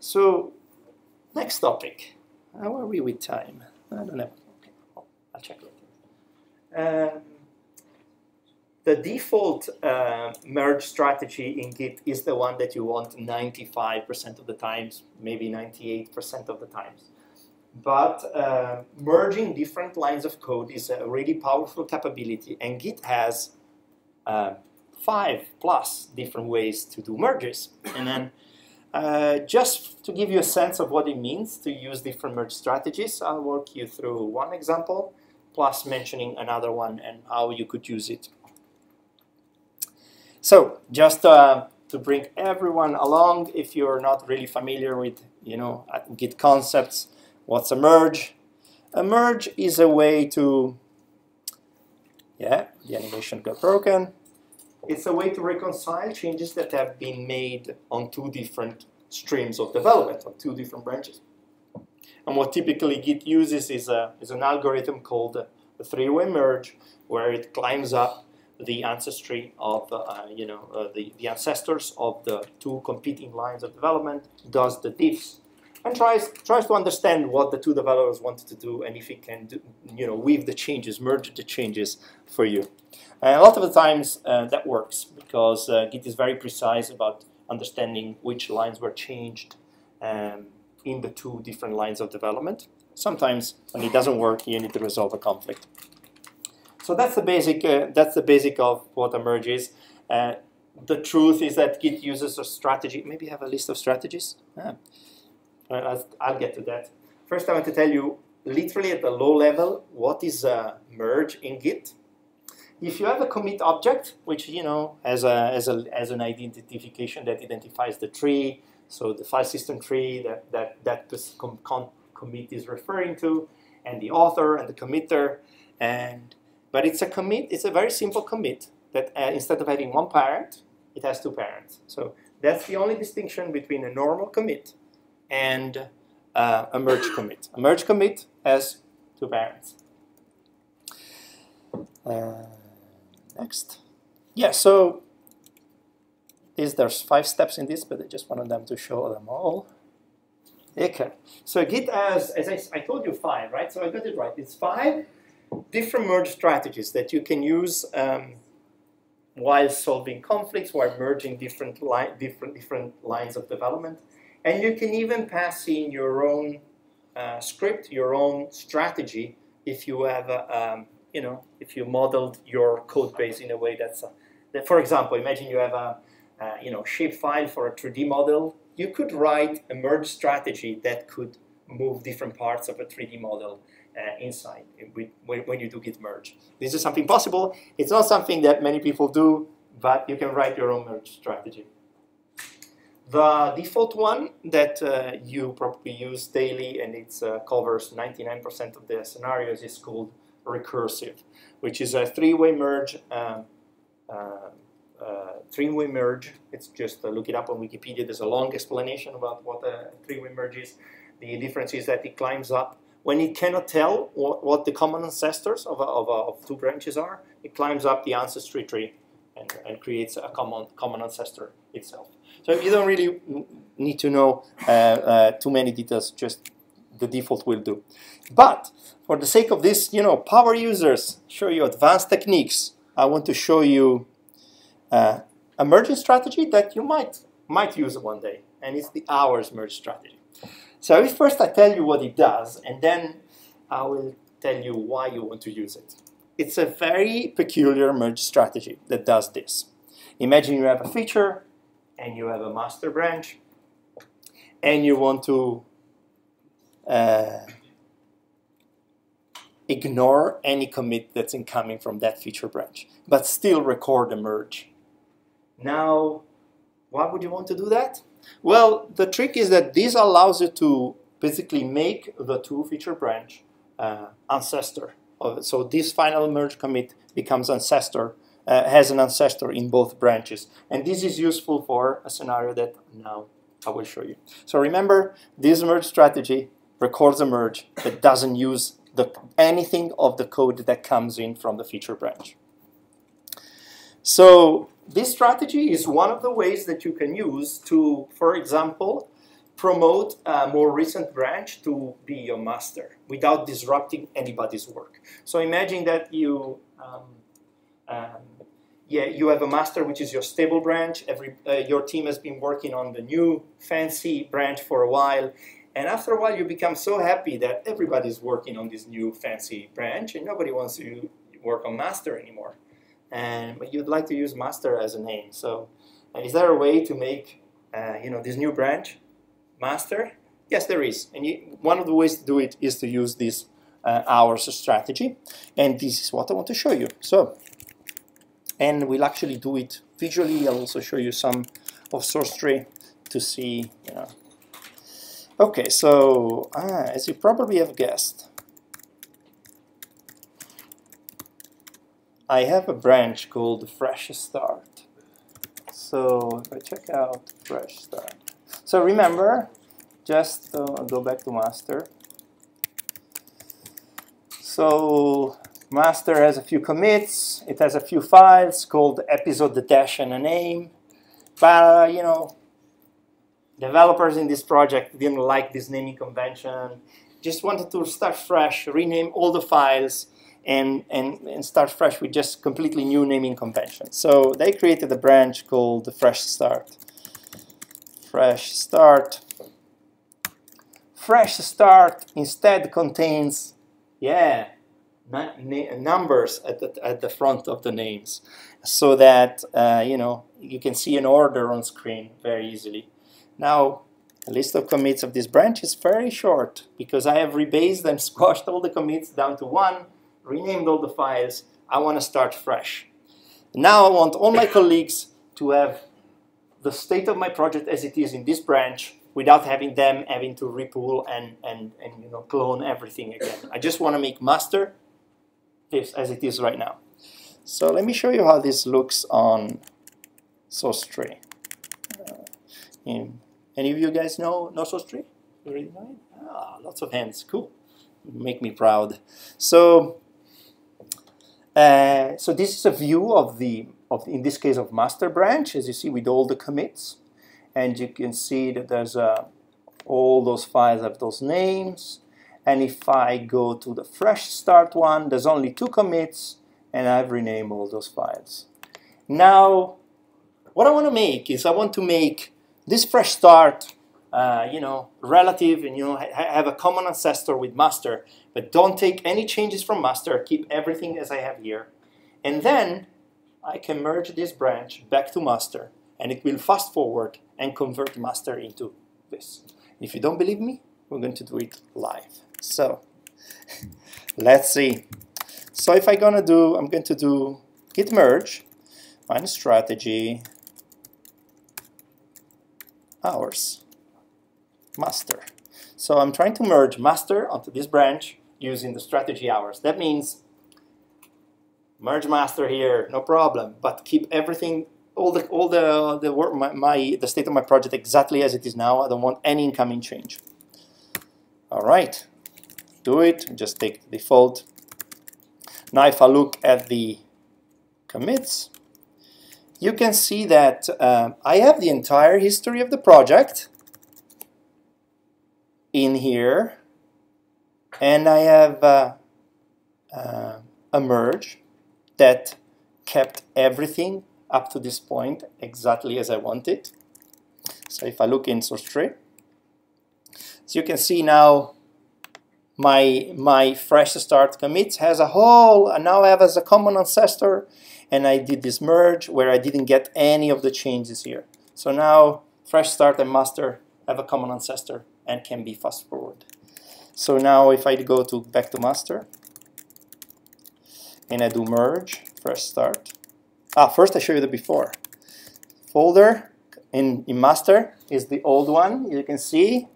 So, next topic. How are we with time? I don't know. Okay. I'll check later. Um, the default uh, merge strategy in Git is the one that you want 95% of the times, maybe 98% of the times. But uh, merging different lines of code is a really powerful capability, and Git has uh, five plus different ways to do merges. And then uh, just to give you a sense of what it means to use different merge strategies, I'll walk you through one example, plus mentioning another one and how you could use it. So just uh, to bring everyone along, if you're not really familiar with you know Git concepts, what's a merge? A merge is a way to, yeah, the animation got broken. It's a way to reconcile changes that have been made on two different streams of development, on two different branches. And what typically Git uses is, a, is an algorithm called a three-way merge, where it climbs up the ancestry of, uh, you know, uh, the, the ancestors of the two competing lines of development, does the diffs, and tries, tries to understand what the two developers wanted to do and if it can, do, you know, weave the changes, merge the changes for you. And a lot of the times uh, that works because uh, Git is very precise about understanding which lines were changed um, in the two different lines of development. Sometimes when it doesn't work, you need to resolve a conflict. So that's the basic. Uh, that's the basic of what a merge is. Uh, the truth is that Git uses a strategy. Maybe have a list of strategies. Yeah. I'll, I'll get to that. First, I want to tell you, literally at the low level, what is a merge in Git. If you have a commit object, which you know has a as a as an identification that identifies the tree, so the file system tree that that that com, com, commit is referring to, and the author and the committer, and but it's a commit, it's a very simple commit that uh, instead of having one parent, it has two parents. So that's the only distinction between a normal commit and uh, a merge commit. A merge commit has two parents. Uh, next. Yeah, so this, there's five steps in this, but I just wanted them to show them all. Okay, so Git has, as I, I told you, five, right? So I got it right. It's five different merge strategies that you can use um, while solving conflicts, while merging different, li different, different lines of development. And you can even pass in your own uh, script, your own strategy, if you have, a, um, you know, if you modeled your code base in a way that's, uh, that, for example, imagine you have a, uh, you know, shapefile for a 3D model. You could write a merge strategy that could move different parts of a 3D model uh, inside when, when you do git merge. This is something possible. It's not something that many people do, but you can write your own merge strategy. The default one that uh, you probably use daily and it uh, covers 99% of the scenarios is called recursive, which is a three-way merge. Um, uh, uh three-way merge. It's just uh, look it up on Wikipedia. There's a long explanation about what a three-way merge is. The difference is that it climbs up when it cannot tell what, what the common ancestors of, of, of, two branches are, it climbs up the ancestry tree and, and, creates a common, common ancestor itself. So you don't really need to know uh, uh, too many details, just the default will do. But for the sake of this, you know, power users, show you advanced techniques, I want to show you uh, a merging strategy that you might, might use one day, and it's the ours merge strategy. So first I tell you what it does, and then I will tell you why you want to use it. It's a very peculiar merge strategy that does this. Imagine you have a feature, and you have a master branch, and you want to uh, ignore any commit that's incoming from that feature branch, but still record a merge. Now, why would you want to do that? Well, the trick is that this allows you to basically make the two feature branch uh, ancestor. So this final merge commit becomes ancestor, uh, has an ancestor in both branches. And this is useful for a scenario that now I will show you. So remember, this merge strategy records a merge that doesn't use the, anything of the code that comes in from the feature branch. So this strategy is one of the ways that you can use to, for example, promote a more recent branch to be your master without disrupting anybody's work. So imagine that you, um, um, yeah, you have a master which is your stable branch. Every uh, your team has been working on the new fancy branch for a while, and after a while you become so happy that everybody's working on this new fancy branch, and nobody wants to work on master anymore. And but you'd like to use master as a name. So, uh, is there a way to make uh, you know this new branch master? Yes, there is. And you, one of the ways to do it is to use this uh, ours strategy. And this is what I want to show you. So, and we'll actually do it visually. I'll also show you some of SourceTree to see, you know. Okay, so ah, as you probably have guessed, I have a branch called Fresh Start. So if I check out Fresh Start. So remember, just uh, go back to master. So master has a few commits. It has a few files called episode dash and a name. But uh, you know, developers in this project didn't like this naming convention. Just wanted to start fresh, rename all the files, and, and, and start fresh with just completely new naming convention. So they created a branch called the Fresh Start. Fresh Start fresh start instead contains, yeah, numbers at the, at the front of the names so that, uh, you know, you can see an order on screen very easily. Now, the list of commits of this branch is very short because I have rebased and squashed all the commits down to one, renamed all the files. I want to start fresh. Now I want all my colleagues to have the state of my project as it is in this branch without having them having to repool and, and, and you know, clone everything again. I just want to make master this as it is right now. So let me show you how this looks on SourceTree. Uh, any of you guys know, know SourceTree? You already know it? Ah, lots of hands, cool. Make me proud. So, uh, so this is a view of the, of in this case of master branch, as you see with all the commits and you can see that there's uh, all those files have those names and if I go to the fresh start one there's only two commits and I've renamed all those files now what I want to make is I want to make this fresh start uh, you know relative and you know ha have a common ancestor with master but don't take any changes from master keep everything as I have here and then I can merge this branch back to master and it will fast forward and convert master into this. If you don't believe me, we're going to do it live. So let's see. So if I'm gonna do, I'm going to do git merge minus strategy ours master. So I'm trying to merge master onto this branch using the strategy ours. That means merge master here, no problem, but keep everything all the all the the work my, my the state of my project exactly as it is now. I don't want any incoming change. All right, do it. Just take the default. Now, if I look at the commits, you can see that uh, I have the entire history of the project in here, and I have uh, uh, a merge that kept everything up to this point exactly as I want it. So if I look in SourceTree, so you can see now my my fresh start commits has a whole and now I have as a common ancestor and I did this merge where I didn't get any of the changes here. So now fresh start and master have a common ancestor and can be fast forward. So now if I go to back to master and I do merge fresh start Ah, first I show you the before. Folder in, in master is the old one, you can see.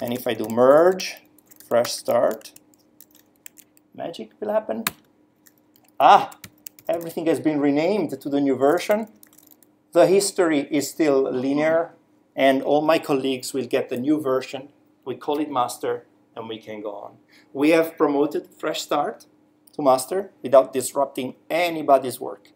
And if I do merge, fresh start, magic will happen. Ah, everything has been renamed to the new version. The history is still linear, and all my colleagues will get the new version. We call it master, and we can go on. We have promoted fresh start to master without disrupting anybody's work.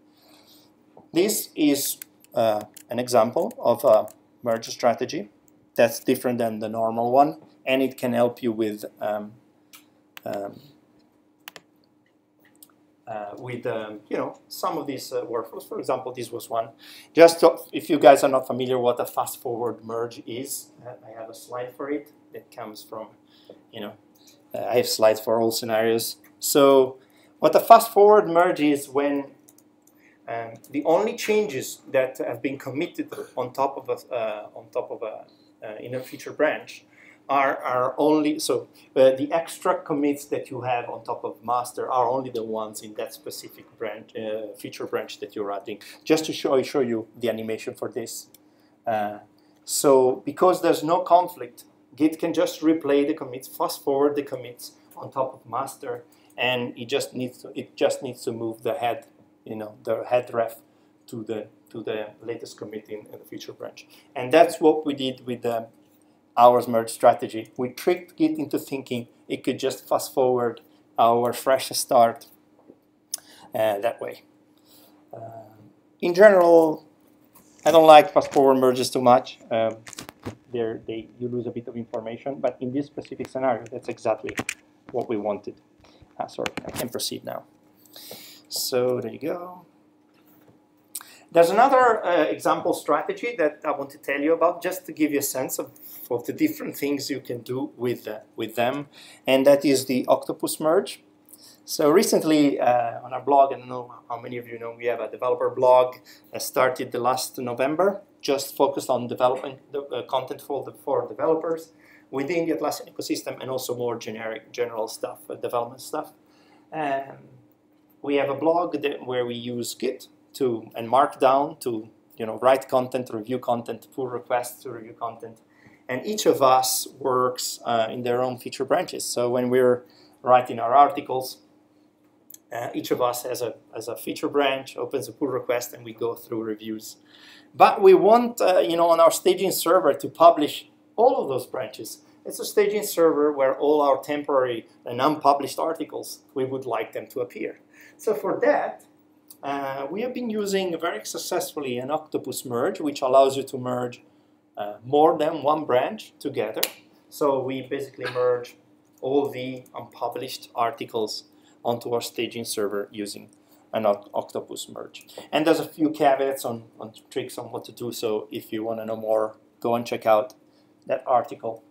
This is uh, an example of a merge strategy that's different than the normal one, and it can help you with um, um, uh, with um, you know some of these uh, workflows. For example, this was one. Just to, if you guys are not familiar what a fast forward merge is, uh, I have a slide for it that comes from you know uh, I have slides for all scenarios. So what a fast forward merge is when um, the only changes that have been committed on top of a uh, on top of a uh, in a feature branch are, are only, so uh, the extra commits that you have on top of master are only the ones in that specific branch, uh, feature branch that you're adding. Just to show, show you the animation for this. Uh, so because there's no conflict, Git can just replay the commits, fast forward the commits on top of master, and it just needs to, it just needs to move the head, you know, the head ref to the to the latest commit in, in the feature branch. And that's what we did with the ours merge strategy. We tricked Git into thinking it could just fast forward our fresh start uh, that way. Uh, in general, I don't like fast forward merges too much. Um, they, you lose a bit of information, but in this specific scenario, that's exactly what we wanted. Ah, sorry, I can proceed now. So there you go. There's another uh, example strategy that I want to tell you about, just to give you a sense of, of the different things you can do with, uh, with them, and that is the octopus merge. So recently uh, on our blog, I don't know how many of you know, we have a developer blog that started the last November, just focused on developing the uh, content for, for developers within the Atlassian ecosystem and also more generic, general stuff, uh, development stuff. And we have a blog that, where we use Git to and Markdown to you know write content, review content, pull requests to review content, and each of us works uh, in their own feature branches. So when we're writing our articles, uh, each of us has a has a feature branch, opens a pull request, and we go through reviews. But we want uh, you know on our staging server to publish all of those branches. It's a staging server where all our temporary and unpublished articles we would like them to appear. So for that, uh, we have been using very successfully an octopus merge, which allows you to merge uh, more than one branch together. So we basically merge all the unpublished articles onto our staging server using an octopus merge. And there's a few caveats on, on tricks on what to do. So if you want to know more, go and check out that article.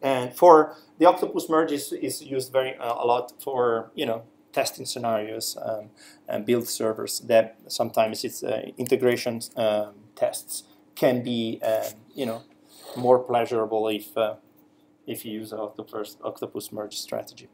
And for the octopus merge is, is used very uh, a lot for you know testing scenarios um, and build servers that sometimes it's uh, integration um, tests can be uh, you know more pleasurable if uh, if you use octopus octopus merge strategy.